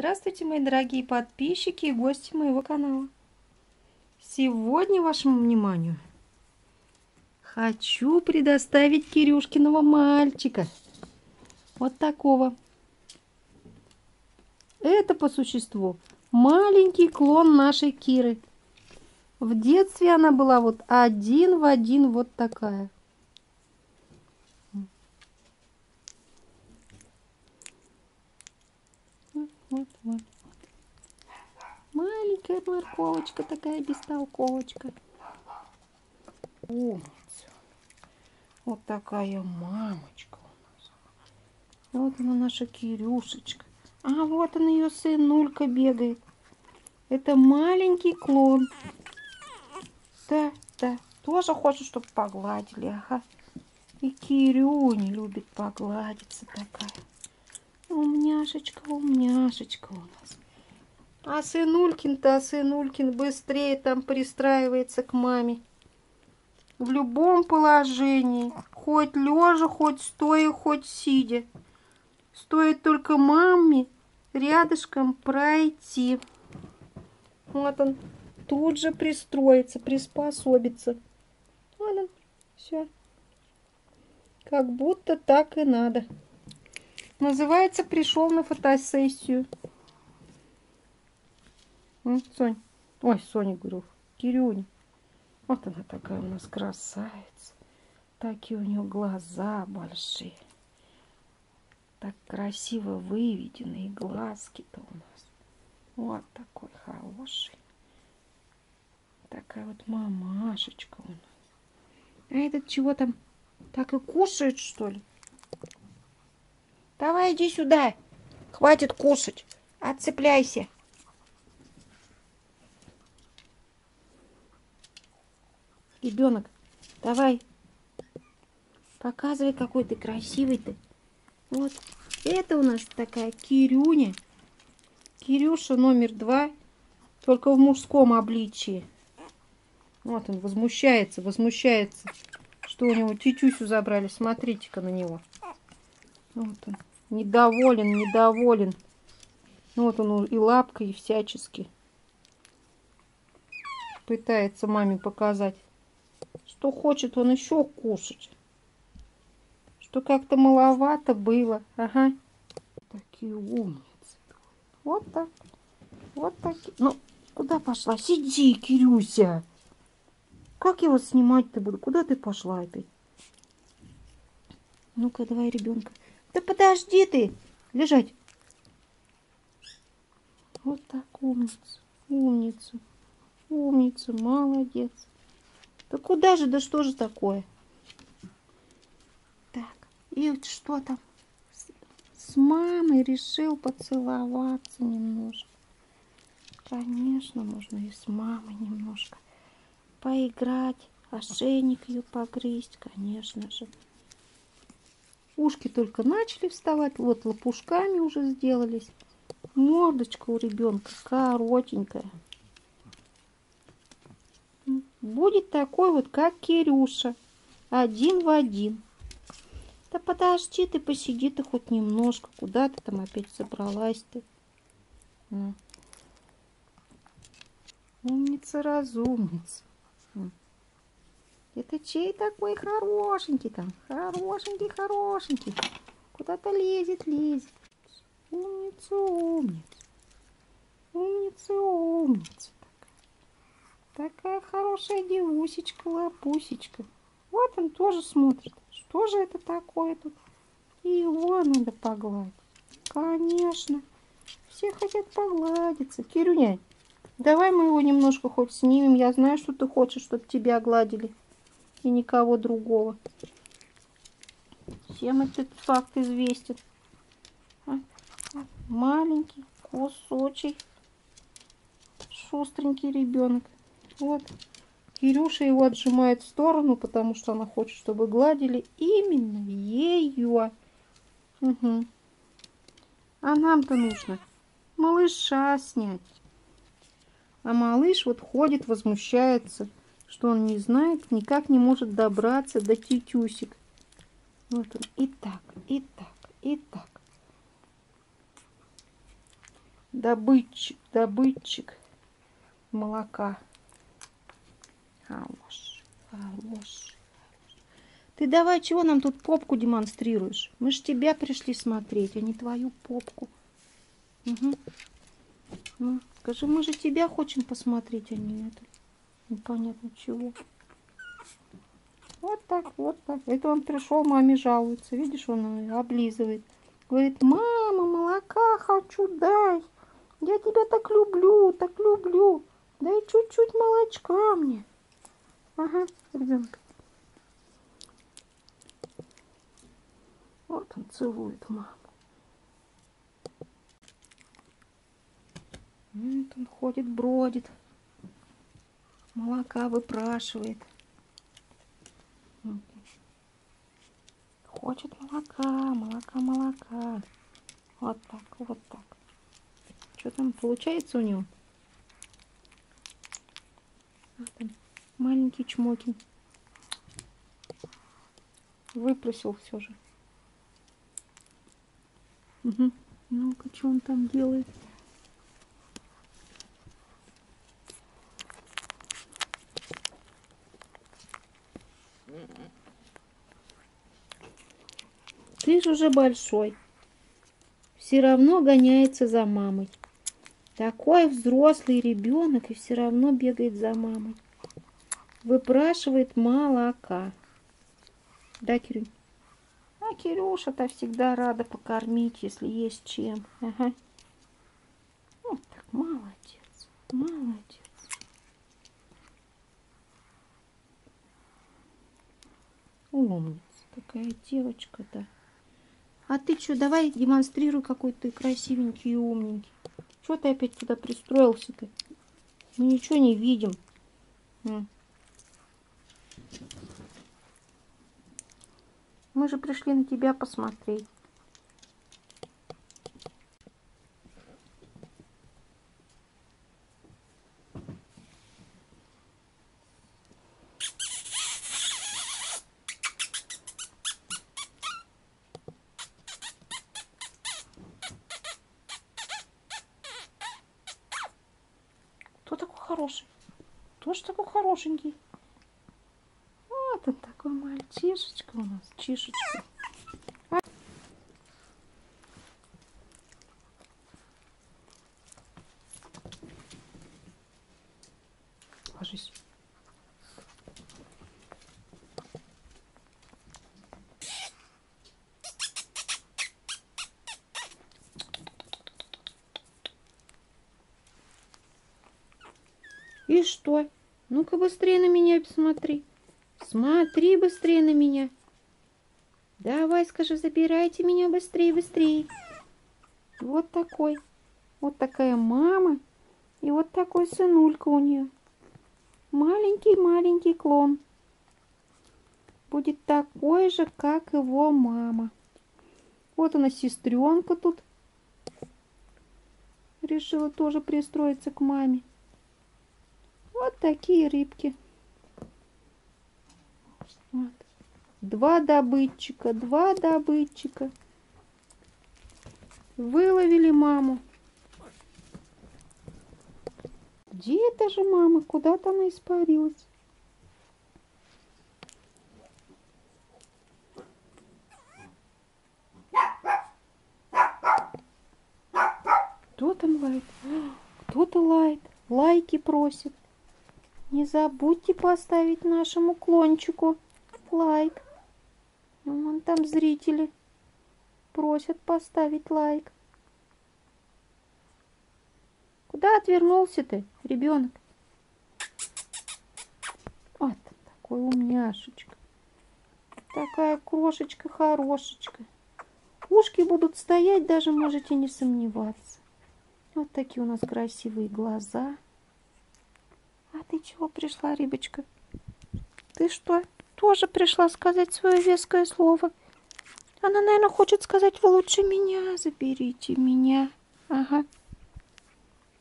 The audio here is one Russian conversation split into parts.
Здравствуйте, мои дорогие подписчики и гости моего канала. Сегодня вашему вниманию хочу предоставить Кирюшкиного мальчика. Вот такого. Это по существу маленький клон нашей Киры. В детстве она была вот один в один вот такая. Вот, вот. Маленькая морковочка такая бестолковочка. Умница. Вот такая мамочка у нас. Вот она наша Кирюшечка. А вот он ее сынулька бегает. Это маленький клон. Да, да. Тоже хочет, чтобы погладили. Ага. И Кирюня любит погладиться такая. Умняшечка, умняшечка у нас. А сынулькин-то, а сынулькин быстрее там пристраивается к маме. В любом положении, хоть лежа, хоть стоя, хоть сидя. Стоит только маме рядышком пройти. Вот он тут же пристроится, приспособится. Вот он, все. Как будто так и надо. Называется «Пришел на фотосессию». Сонь. Ой, Соня, говорю. Кирюня. Вот она такая у нас красавица. Такие у нее глаза большие. Так красиво выведенные глазки-то у нас. Вот такой хороший. Такая вот мамашечка у нас. А этот чего там? Так и кушает, что ли? Давай иди сюда. Хватит кушать. Отцепляйся. Ребенок, давай. Показывай, какой ты красивый ты. Вот. Это у нас такая Кирюня. Кирюша номер два. Только в мужском обличии. Вот он возмущается, возмущается. Что у него тетюсю забрали. Смотрите-ка на него. Вот он. Недоволен, недоволен. Ну, вот он и лапкой, и всячески. Пытается маме показать, что хочет он еще кушать. Что как-то маловато было. Ага. Такие умницы. Вот так. Вот такие. Ну, куда пошла? Сиди, Кирюся. Как я вас снимать-то буду? Куда ты пошла опять? Ну-ка, давай, ребенка. Да подожди ты, лежать. Вот так, умница, умница, умница, молодец. Да куда же, да что же такое? Так, и вот что там? С, с мамой решил поцеловаться немножко. Конечно, можно и с мамой немножко поиграть, ошейник ее погрызть, конечно же. Ушки только начали вставать. Вот лопушками уже сделались. Мордочка у ребенка коротенькая. Будет такой вот, как Кирюша. Один в один. Да подожди ты, посиди ты хоть немножко. Куда ты там опять собралась ты? Умница, разумница. Это чей такой хорошенький там? Хорошенький, хорошенький. Куда-то лезет, лезет. Умница, умница. Умница, умница. Такая, хорошая девусечка, лапусечка. Вот он тоже смотрит. Что же это такое тут? И его надо погладить. Конечно. Все хотят погладиться. Кирюня, давай мы его немножко хоть снимем. Я знаю, что ты хочешь, чтобы тебя гладили и никого другого. Всем этот факт известен. А, маленький кусочек. Шустренький ребенок. Вот. Кирюша его отжимает в сторону, потому что она хочет, чтобы гладили именно ее. Угу. А нам-то нужно малыша снять. А малыш вот ходит, возмущается что он не знает, никак не может добраться до тетюсик. Вот он. И так, и так, и так. добытчик, добытчик молока. Хорош, хорош. Ты давай, чего нам тут попку демонстрируешь? Мы ж тебя пришли смотреть, а не твою попку. Угу. Ну, скажи, мы же тебя хотим посмотреть, а не это. Непонятно чего. Вот так, вот так. Это он пришел, маме жалуется. Видишь, он облизывает. Говорит, мама, молока хочу, дай. Я тебя так люблю, так люблю. Дай чуть-чуть молочка мне. Ага, ребенок. Вот он целует маму. Вот он ходит, бродит. Молока выпрашивает. Хочет молока, молока, молока. Вот так, вот так. Что там получается у него? А, там маленький чмокин. Выпросил все же. Угу. Ну-ка, что он там делает? Же уже большой. Все равно гоняется за мамой. Такой взрослый ребенок и все равно бегает за мамой. Выпрашивает молока. Да, Кирюнь? А Кирюша-то всегда рада покормить, если есть чем. Ага. Вот так, молодец, молодец. Умница такая девочка-то. А ты что, давай демонстрируй, какой ты красивенький и умненький. Что ты опять туда пристроился-то? Мы ничего не видим. Мы же пришли на тебя посмотреть. Кто такой хороший? Кто ж такой хорошенький? Вот он такой мальчишечка у нас, чишечка. Ложись. И что? Ну-ка быстрее на меня посмотри. Смотри быстрее на меня. Давай, скажи, забирайте меня быстрее, быстрее. Вот такой. Вот такая мама. И вот такой сынулька у нее. Маленький-маленький клон. Будет такой же, как его мама. Вот она, сестренка тут. Решила тоже пристроиться к маме. Вот такие рыбки. Вот. Два добытчика, два добытчика. Выловили маму. Где это же мама? Куда-то она испарилась. Кто там лает? Кто-то лает. Лайки просит. Не забудьте поставить нашему клончику лайк. Вон там зрители просят поставить лайк. Куда отвернулся ты, ребенок? Вот такой умняшечка. Такая крошечка хорошечка. Ушки будут стоять, даже можете не сомневаться. Вот такие у нас красивые глаза. А ты чего пришла, рыбочка? Ты что, тоже пришла сказать свое веское слово? Она, наверное, хочет сказать, вы лучше меня заберите меня. Ага.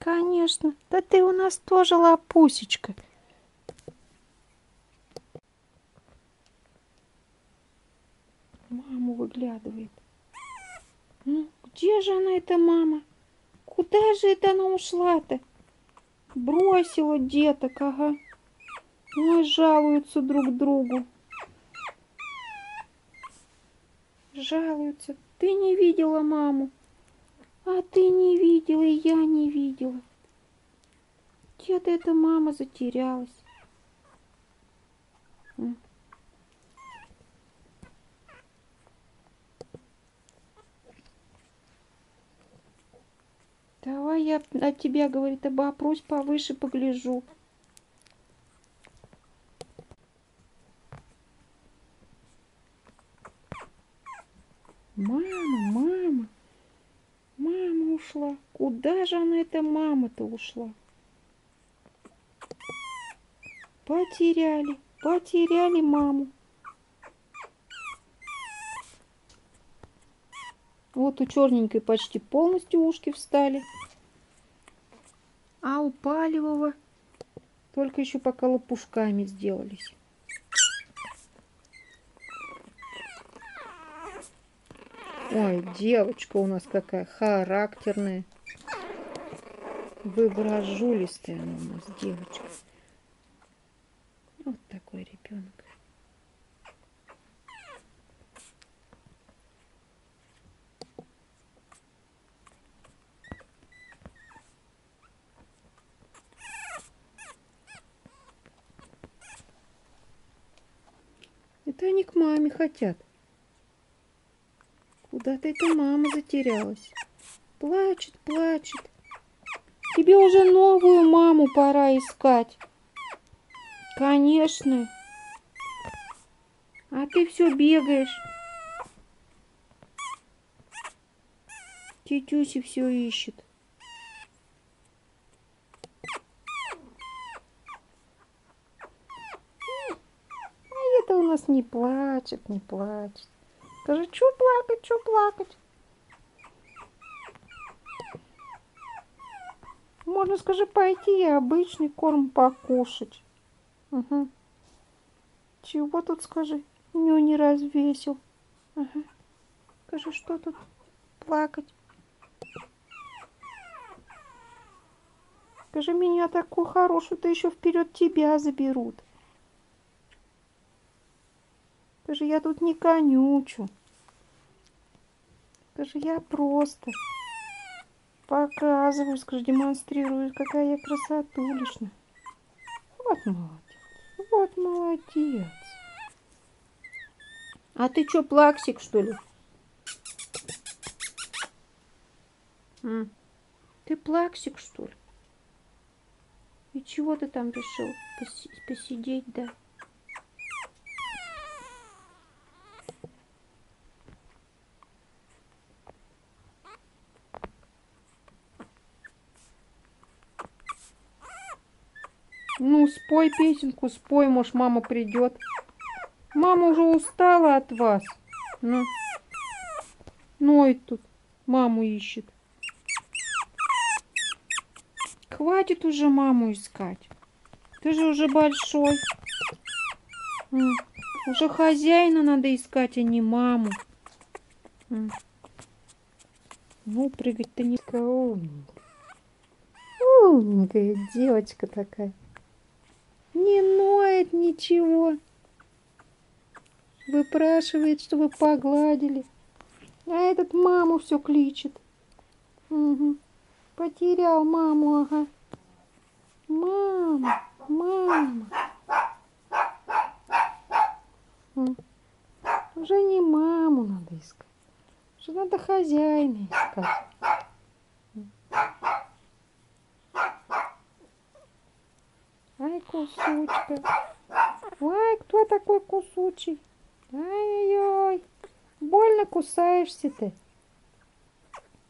Конечно. Да ты у нас тоже лапусечка. Маму выглядывает. Ну, где же она, эта мама? Куда же это она ушла-то? Бросила деток, ага. Ой, жалуются друг другу. Жалуются. Ты не видела маму. А ты не видела, и я не видела. Где-то эта мама затерялась. Давай я от тебя, говорит, обопрусь повыше, погляжу. Мама, мама, мама ушла. Куда же она, эта мама-то ушла? Потеряли, потеряли маму. Вот у черненькой почти полностью ушки встали. А у палевого только еще пока лопушками сделались. Ой, девочка у нас какая характерная. Выбражулистая она у нас девочка. Вот такой ребенок. Это они к маме хотят. Куда-то эта мама затерялась. Плачет, плачет. Тебе уже новую маму пора искать. Конечно. А ты все бегаешь. Тетюси все ищет. А это у нас не плачет, не плачет. Скажи, что плакать, что плакать? Можно, скажи, пойти и обычный корм покушать. Угу. Чего тут, скажи? Ню не развесил. Ага. Скажи, что тут плакать? Скажи, меня такую хорошую-то еще вперед тебя заберут. Скажи, я тут не конючу. Скажи, я просто показываю, скажи, демонстрирую, какая я красотулишна. Вот молодец. Вот молодец. А ты что, плаксик, что ли? Ты плаксик, что ли? И чего ты там решил Пос посидеть, да? Ну, спой песенку, спой, может, мама придет. Мама уже устала от вас. Ну, ноет тут, маму ищет. Хватит уже маму искать. Ты же уже большой. Уже хозяина надо искать, а не маму. Ну, прыгать-то не умненькая. Умненькая девочка такая. Не ноет ничего. Выпрашивает, чтобы погладили. А этот маму все кличет. Угу. Потерял маму, ага. Мама, мама. Уже не маму надо искать. Уже надо хозяина искать. Ай, кусочка. Ай, кто такой кусочий? Ай-яй-яй. Больно кусаешься ты.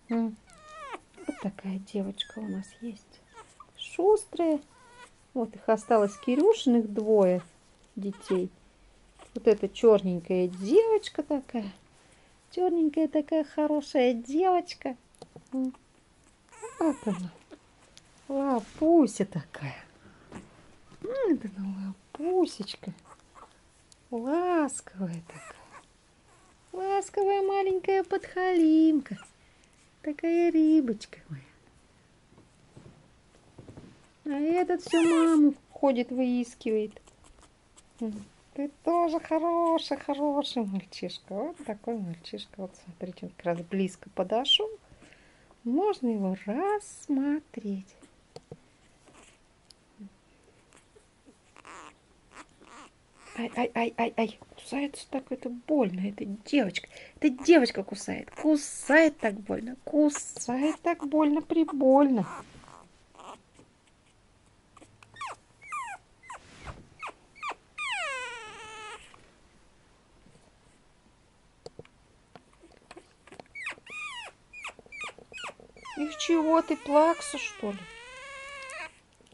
Вот такая девочка у нас есть. Шустрая. Вот их осталось Кирюшиных двое детей. Вот эта черненькая девочка такая. Черненькая такая хорошая девочка. Вот она. Лапуся такая. Это новая пусечка. Ласковая такая. Ласковая маленькая подхалимка. Такая рыбочка моя. А этот всю маму ходит, выискивает. Ты тоже хороший, хороший мальчишка. Вот такой мальчишка. Вот смотрите, как раз близко подошел. Можно его рассмотреть. Ай, ай, ай, ай, ай, кусается так, это больно, это девочка, это девочка кусает, кусает так больно, кусает так больно, прибольно. Их чего, ты плакса, что ли?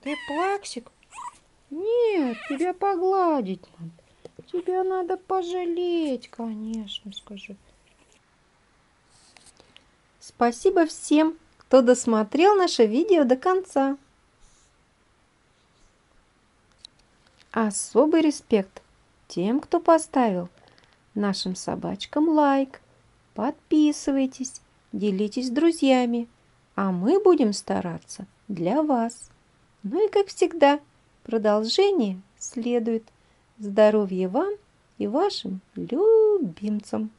Ты плаксик? Нет, тебя погладить надо. Тебя надо пожалеть, конечно, скажи. Спасибо всем, кто досмотрел наше видео до конца. Особый респект тем, кто поставил нашим собачкам лайк. Подписывайтесь, делитесь с друзьями, а мы будем стараться для вас. Ну и как всегда – Продолжение следует. Здоровья вам и вашим любимцам!